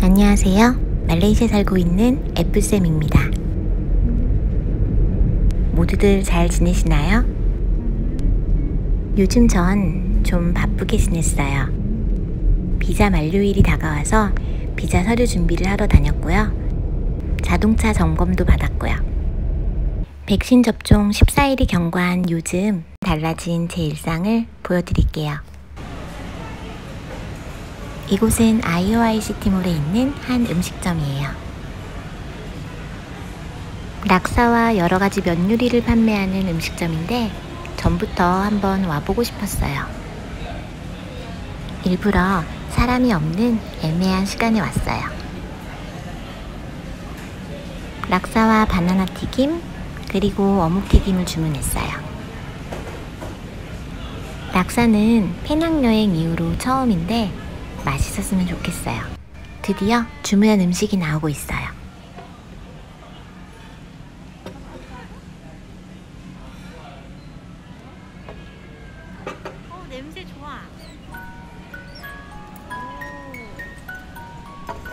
안녕하세요. 말레이시아에 살고 있는 F쌤입니다. 모두들 잘 지내시나요? 요즘 전 좀 바쁘게 지냈어요. 비자 만료일이 다가와서 비자 서류 준비를 하러 다녔고요. 자동차 점검도 받았고요. 백신 접종 14일이 경과한 요즘 달라진 제 일상을 보여드릴게요. 이곳은 아이오아이 시티몰에 있는 한 음식점이에요. 락사와 여러 가지 면 요리를 판매하는 음식점인데 전부터 한번 와보고 싶었어요. 일부러 사람이 없는 애매한 시간에 왔어요. 락사와 바나나 튀김, 그리고 어묵 튀김을 주문했어요. 락사는 페낭 여행 이후로 처음인데 맛있었으면 좋겠어요. 드디어 주문한 음식이 나오고 있어요. 어, 냄새 좋아.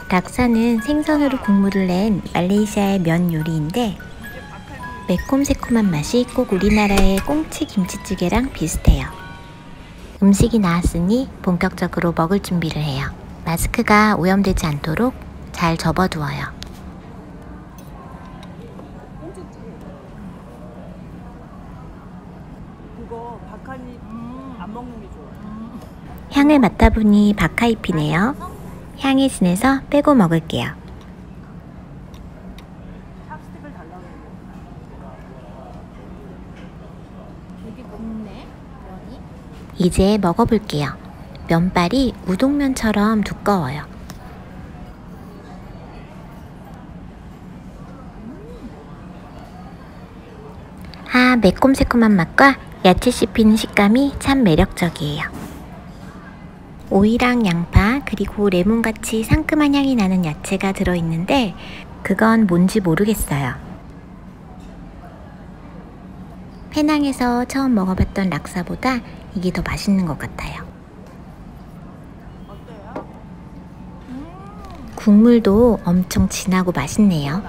락사는 생선으로 국물을 낸 말레이시아의 면 요리인데 매콤새콤한 맛이 꼭 우리나라의 꽁치 김치찌개랑 비슷해요. 음식이 나왔으니 본격적으로 먹을 준비를 해요. 마스크가 오염되지 않도록 잘 접어두어요. 게 좋아. 향을 맡아보니 바카잎이네요. 향이 진해서 빼고 먹을게요. 굵네 면이 이제 먹어볼게요. 면발이 우동면처럼 두꺼워요. 아, 매콤새콤한 맛과 야채 씹히는 식감이 참 매력적이에요. 오이랑 양파 그리고 레몬같이 상큼한 향이 나는 야채가 들어있는데 그건 뭔지 모르겠어요. 페낭에서 처음 먹어봤던 락사보다 이게 더 맛있는 것 같아요. 국물도 엄청 진하고 맛있네요.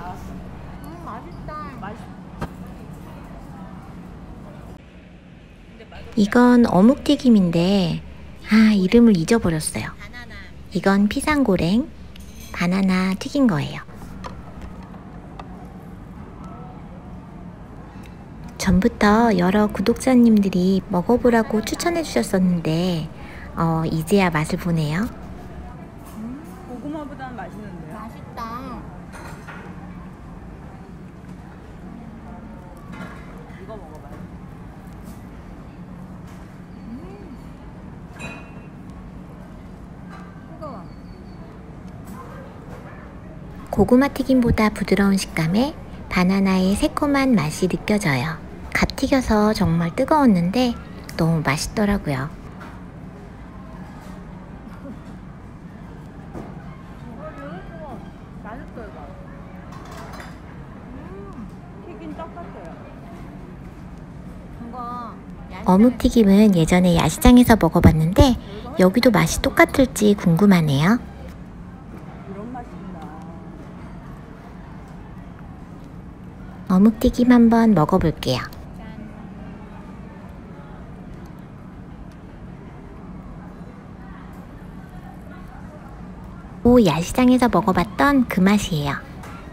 이건 어묵튀김인데 아 이름을 잊어버렸어요. 이건 피상고랭 바나나 튀긴 거예요. 전부터 여러 구독자님들이 먹어보라고 추천해 주셨었는데 어, 이제야 맛을 보네요. 고구마보다는 맛있는데요? 맛있다 이거 먹어봐요. 뜨거워 고구마 튀김보다 부드러운 식감에 바나나의 새콤한 맛이 느껴져요. 갓 튀겨서 정말 뜨거웠는데 너무 맛있더라고요. 이거 되게 뜨거. 맛있어 이거. 음, 튀긴 떡 같아요. 이거 어묵 튀김은 예전에 야시장에서 먹어봤는데 여기도 맛이 똑같을지 궁금하네요. 이런 맛이 있나? 어묵 튀김 한번 먹어볼게요. 오 야시장에서 먹어봤던 그 맛이에요.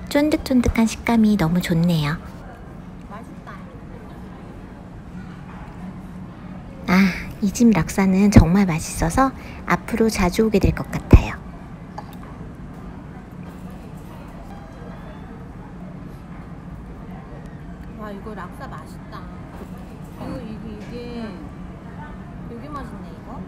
쫀득쫀득한 식감이 너무 좋네요. 아, 이 집 락사는 정말 맛있어서 앞으로 자주 오게 될 것 같아요. 와 이거 락사 맛있다 이거 이게 이게 되게 맛있네 이거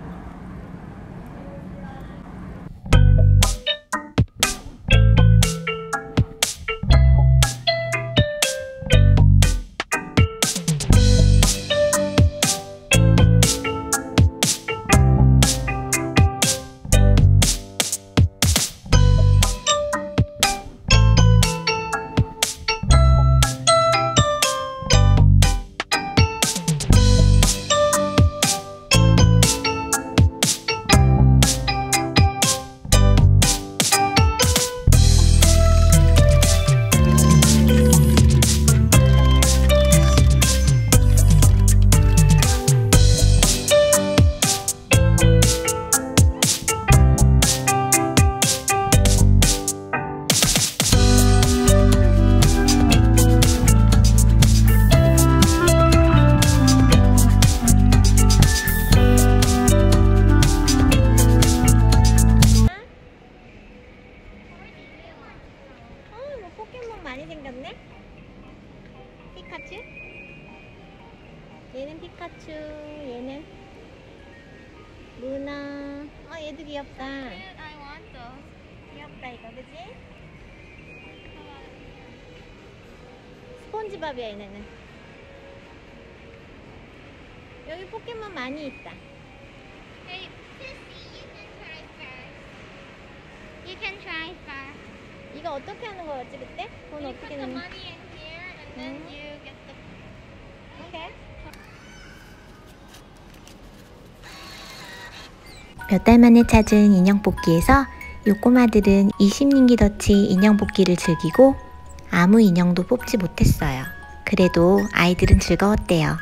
스폰지밥이야 얘네는 여기 포켓몬 많이 있다 Hey, Sissy, you can try first. You can try first. 이거 어떻게 하는 거였지 그때? 돈 You 어떻게 put the 내는 money in here, and then Mhm. you get the. 오케이 몇달 만에 찾은 인형 뽑기에서 요 꼬마들은 이 심린기 덫이 인형 뽑기를 즐기고 아무 인형도 뽑지 못했어요. 그래도 아이들은 즐거웠대요.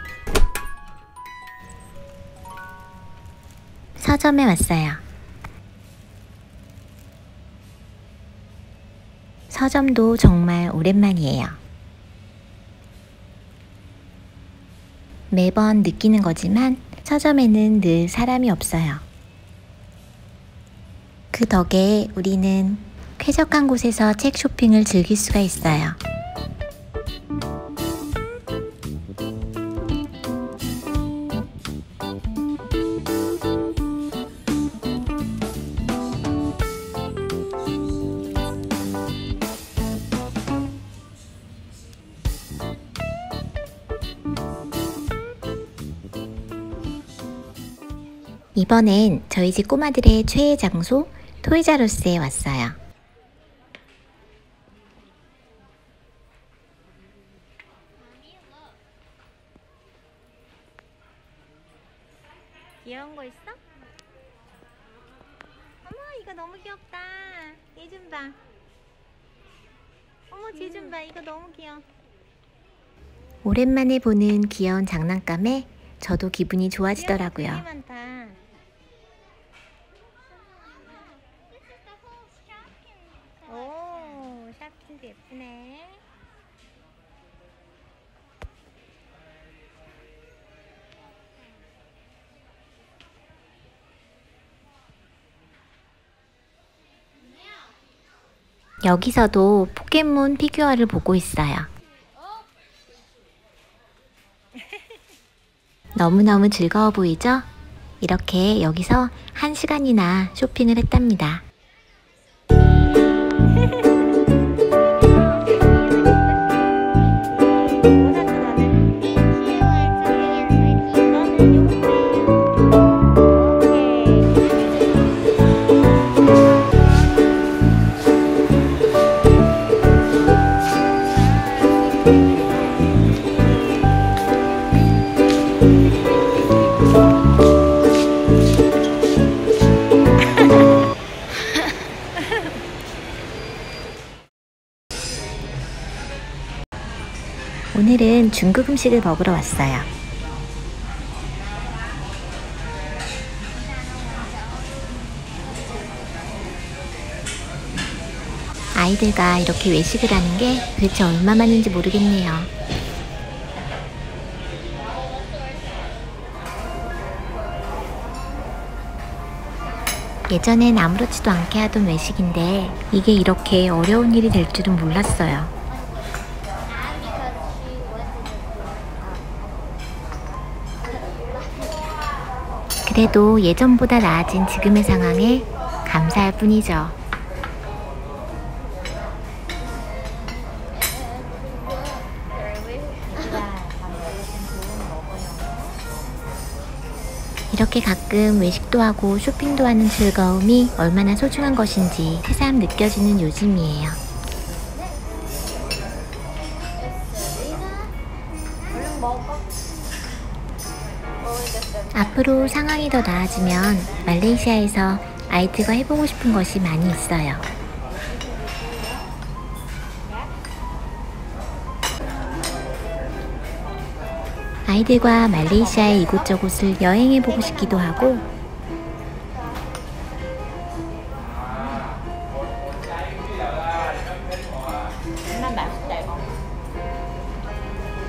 서점에 왔어요. 서점도 정말 오랜만이에요. 매번 느끼는 거지만 서점에는 늘 사람이 없어요. 그 덕에 우리는 쾌적한 곳에서 책 쇼핑을 즐길 수가 있어요. 이번엔 저희 집 꼬마들의 최애 장소 토이자로스에 왔어요. 귀여운 거 있어? 어머 이거 너무 귀엽다. 얘 좀 봐. 어머 쟤 좀 봐. 이거 너무 귀여워. 오랜만에 보는 귀여운 장난감에 저도 기분이 좋아지더라고요. 되게 많다. This is the whole Shopkins 오, 샤킨도 예쁘네. 여기서도 포켓몬 피규어를 보고 있어요. 너무너무 즐거워 보이죠? 이렇게 여기서 한 시간이나 쇼핑을 했답니다. 중국 음식을 먹으러 왔어요. 아이들과 이렇게 외식을 하는 게 도대체 얼마만인지 모르겠네요. 예전엔 아무렇지도 않게 하던 외식인데 이게 이렇게 어려운 일이 될 줄은 몰랐어요. 그래도 예전보다 나아진 지금의 상황에 감사할 뿐이죠. 이렇게 가끔 외식도 하고 쇼핑도 하는 즐거움이 얼마나 소중한 것인지 새삼 느껴지는 요즘이에요. 앞으로 상황이 더 나아지면 말레이시아에서 아이들과 해보고 싶은 것이 많이 있어요. 아이들과 말레이시아의 이곳저곳을 여행해보고 싶기도 하고.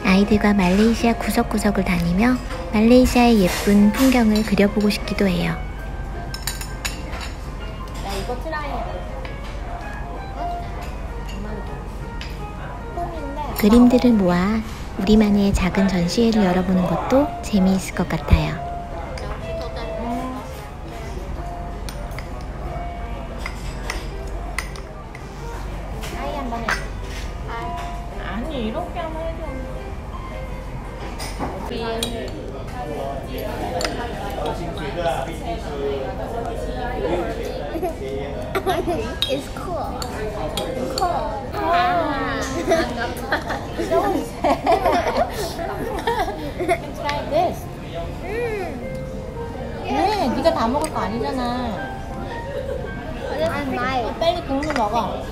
아이들과 말레이시아 구석구석을 다니며 말레이시아의 예쁜 풍경을 그려보고 싶기도 해요. 나 이거 try 해볼게. 정말 폼인데. 그림들을 모아 우리만의 작은 전시회를 열어보는 것도 재미있을 것 같아요. 하이 한번 해. 아니 이렇게 한번 해줘. It's cool. Cool. Ah. Try this. 왜? 네가 다 먹을 거 아니잖아. 빨리 국물 먹어.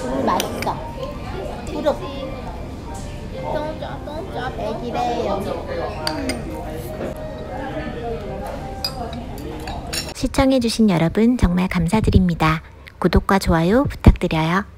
국물 맛있어. 무릎. 시청해주신 여러분 정말 감사드립니다. 구독과 좋아요 부탁드려요.